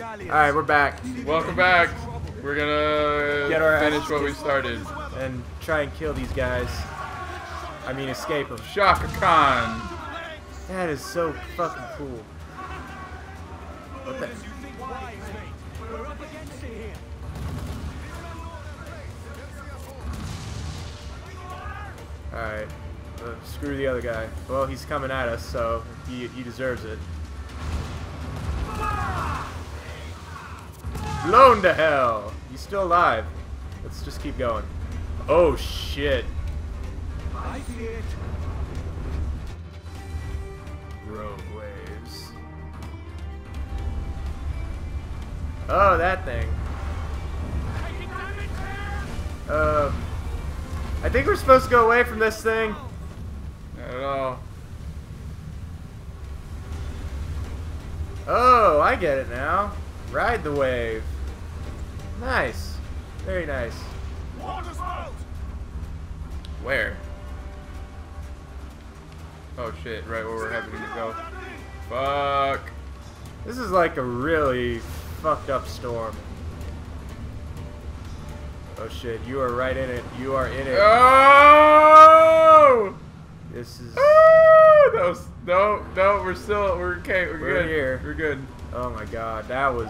Alright, we're back. Welcome back. We're gonna Get our finish what we started. And try and kill these guys. I mean, escape them. Chaka Khan. That is so fucking cool. What the? Alright. Uh, screw the other guy. Well, he's coming at us, so he, he deserves it. Blown to hell! He's still alive. Let's just keep going. Oh, shit. i Rogue waves. Oh, that thing. Um, I think we're supposed to go away from this thing. Not at all. Oh, I get it now. Ride the wave. Nice. Very nice. Where? Oh shit, right where we're having to go. Fuck. This is like a really fucked up storm. Oh shit, you are right in it. You are in it. Oh! This is. Ah! That was no, no. We're still, we're okay. We're, We're good. here. We're good. Oh my god, that was.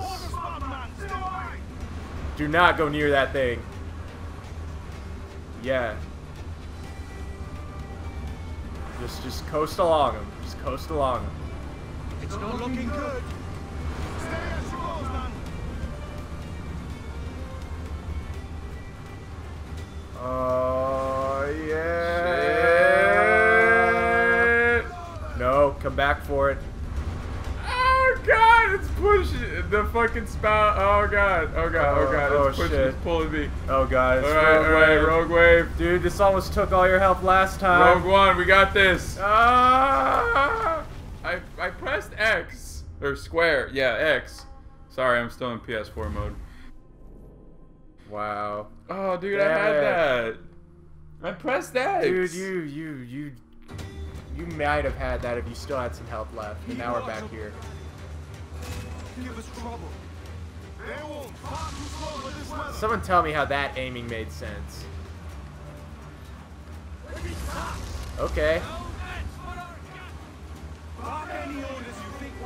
Do not go near that thing. Yeah. Just, just coast along them. Just coast along them. It's not looking good. Stay as close, man. Oh yeah. Shit. No, come back for it. Oh god, it's pushing the fucking spout. Oh god, oh god, oh god, Oh, it's pushing, shit. it's pulling me. Oh god, it's Alright, Rogue alright, Wave. Rogue Wave. Dude, this almost took all your health last time. Rogue One, we got this. Ah! I I pressed X or square. Yeah, X. Sorry, I'm still in PS4 mode. Wow. Oh, dude, I had that. I pressed X. Dude, you, you, you, you might have had that if you still had some health left, and now we're back here. Give us trouble. Someone tell me how that aiming made sense. Okay.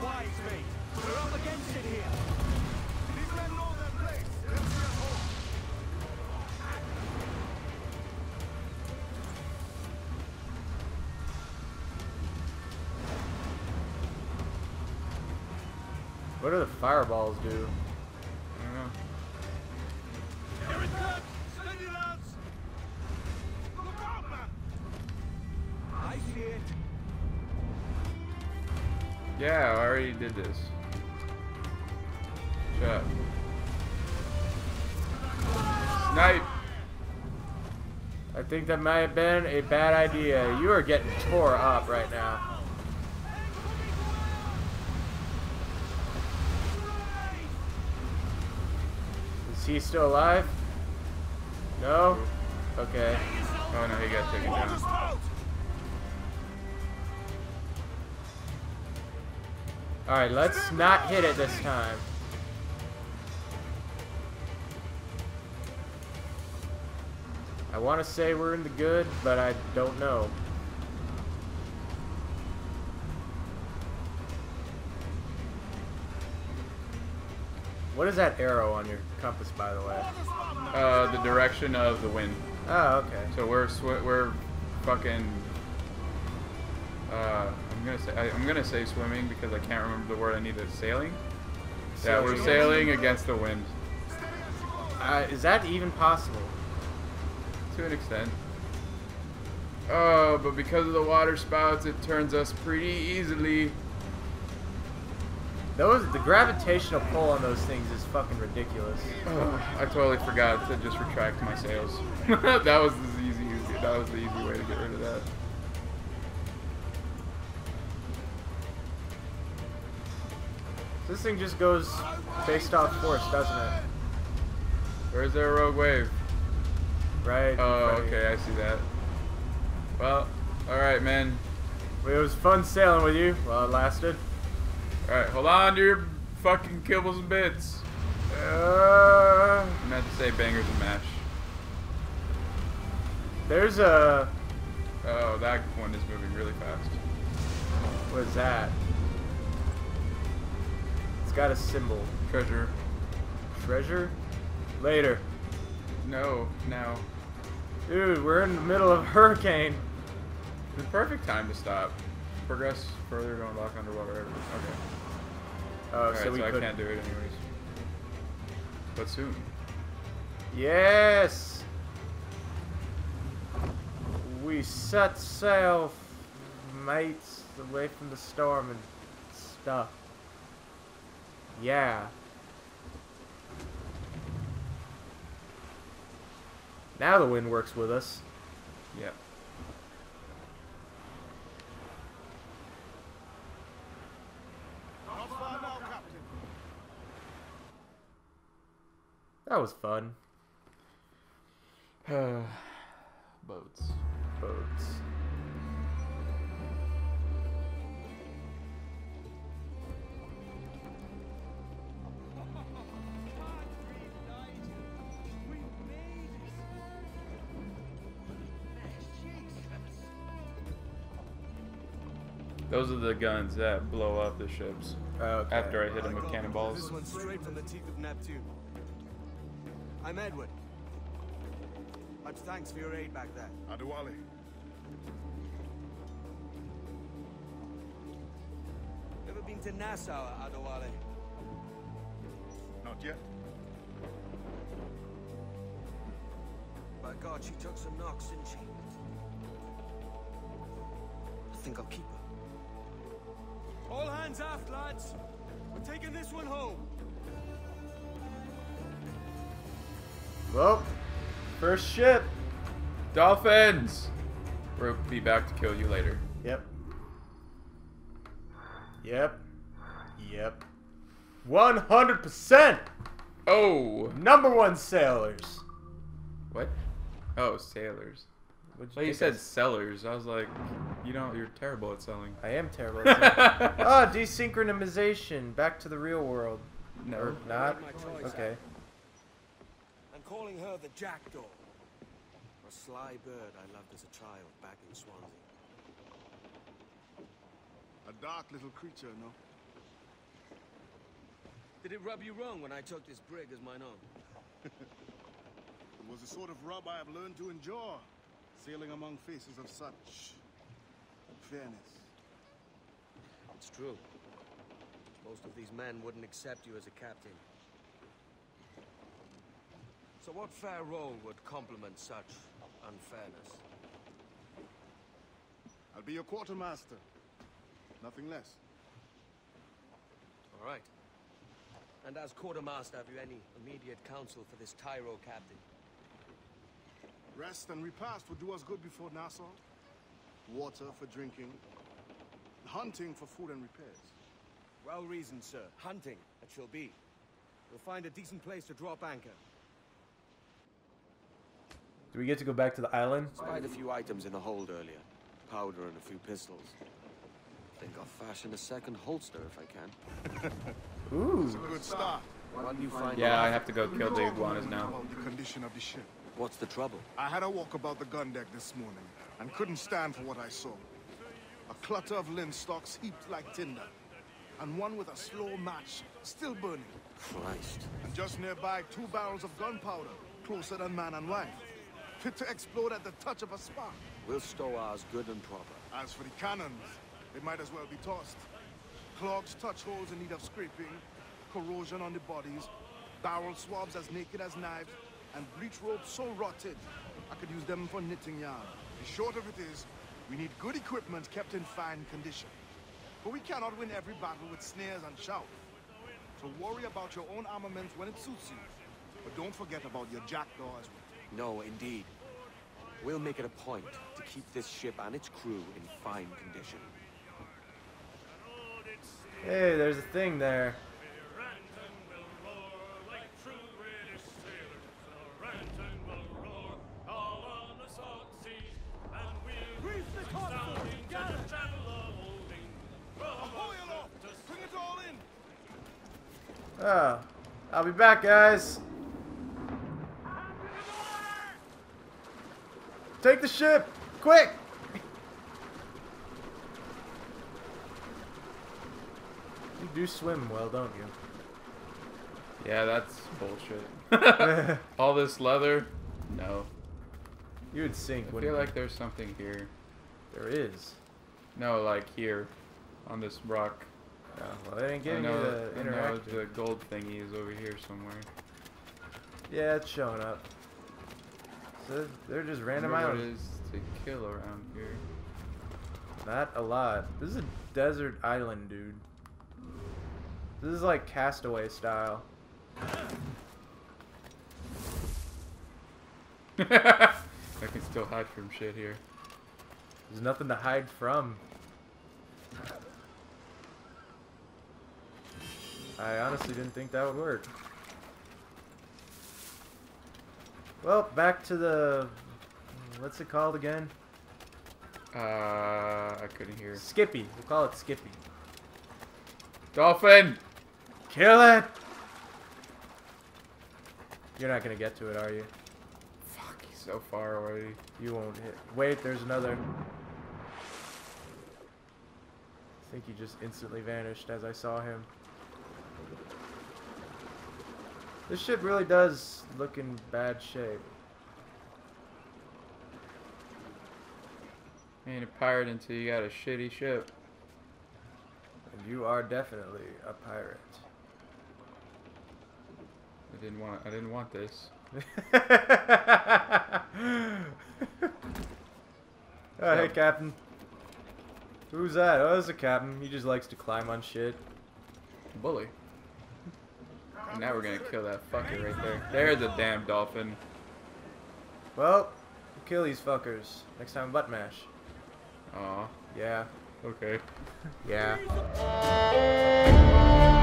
Wise? We're up against it here. What do the fireballs do? Yeah, I already did this. Shut. Snipe. I think that might have been a bad idea. You are getting tore up right now. Is he still alive? No? Okay. Oh no, he got taken down. Alright, let's not hit it this time. I want to say we're in the good, but I don't know. What is that arrow on your compass, by the way? Uh, the direction of the wind. Oh, okay. So we're we're fucking. Uh, I'm gonna say I, I'm gonna say swimming because I can't remember the word I need. Is sailing? Yeah, we're Sailing. sailing against the wind Uh, is that even possible? to an extent. Oh, but because of the water spouts, it turns us pretty easily. Those the gravitational pull on those things is fucking ridiculous. Oh, I totally forgot to just retract my sails. that was the easy. That was the easy way to get rid of that. This thing just goes based off force, doesn't it? Where's their rogue wave? Right? Oh, okay, I see that. Well, all right, man. Well, It was fun sailing with you while it lasted. All right, hold on to your Fucking kibbles and bits. Uh, I meant to say bangers and mash. there's a. Oh, that one is moving really fast. What is that? It's got a symbol. Treasure. Treasure? Later. No, now. Dude, we're in the middle of a hurricane. The perfect time to stop. Progress further to unlock underwater. area. Okay. Oh, Alright, so so, we I could. can't do it anyways. But soon. Yes! We set sail, mates, away from the storm and stuff. Yeah. Now the wind works with us. Yep. How far now, Captain? That was fun. Boats. Boats. Those are the guns that blow up the ships oh, Okay. after I hit them with cannonballs. This one's straight from the teeth of Neptune. I'm Edward. Much thanks for your aid back there. Adewale, Ever been to Nassau, Adewale? not yet. By God, she took some knocks, didn't she? I think I'll keep her. All hands aft, lads. We're taking this one home. Well, first ship. Dolphins! We'll be back to kill you later. Yep. Yep. Yep. 100% Oh! number one sailors. What? Oh, sailors. What'd Well, you said I- sellers. I was like, you know, you're terrible at selling. I am terrible. at that. Ah, desynchronization. Back to the real world. No. Or not? my choice. Okay. Calling her the Jackdaw. A sly bird I loved as a child back in Swansea. A dark little creature, no? Did it rub you wrong when I took this brig as mine own? It was the sort of rub I have learned to endure, sailing among faces of such fairness. It's true. Most of these men wouldn't accept you as a captain. So what fair role would complement such unfairness? I'll be your quartermaster. Nothing less. All right. And as quartermaster, have you any immediate counsel for this Tyro captain? Rest and repast would do us good before Nassau. Water for drinking. Hunting for food and repairs. Well reasoned, sir. Hunting, it shall be. We'll find a decent place to drop anchor. Do we get to go back to the island? I spied a few items in the hold earlier. Powder and a few pistols. Think I'll fashion a second holster if I can. Ooh. It's a good start. What you find? Yeah, I have to go kill the talk iguanas now. About the condition of the ship. What's the trouble? I had a walk about the gun deck this morning and couldn't stand for what I saw. A clutter of linstocks heaped like tinder, and one with a slow match still burning. Christ. And just nearby, two barrels of gunpowder, closer than man and wife, to explode at the touch of a spark. We'll stow ours good and proper. As for the cannons, they might as well be tossed. Clogs, touch holes in need of scraping, corrosion on the bodies, barrel swabs as naked as knives, and breech ropes so rotted, I could use them for knitting yarn. The short of it is, we need good equipment kept in fine condition. But we cannot win every battle with snares and shout. So worry about your own armament when it suits you. But don't forget about your jackdaw as well. No, indeed. We'll make it a point to keep this ship and its crew in fine condition. Hey, there's a thing there. Oh, I'll be back, guys. Take the ship, quick! You do swim well, don't you? Yeah, that's bullshit. All this leather? No. you would sink. I wouldn't feel you? like there's something here. there is. No, like here, on this rock. Oh, well, they didn't I give you know, the I know the gold thingy is over here somewhere. Yeah, it's showing up. So they're just random Wonder what it islands. is to kill around here. Not a lot. This is a desert island, dude. This is like castaway style. I can still hide from shit here. There's nothing to hide from. I honestly didn't think that would work. Well, back to the... What's it called again? Uh, I couldn't hear. Skippy. We'll call it Skippy. Dolphin! Kill it! You're not gonna get to it, are you? Fuck, he's so far away. You won't hit. Wait, there's another. I think he just instantly vanished as I saw him. This ship really does look in bad shape. Ain't a pirate until you got a shitty ship. And you are definitely a pirate. I didn't want. I didn't want this. oh, hey, Captain. Who's that? Oh, it's a captain. He just likes to climb on shit. Bully. And now we're gonna kill that fucker right there. There's a damn dolphin. Well, we'll kill these fuckers. Next time, butt mash. Aw. Yeah. Okay. Yeah.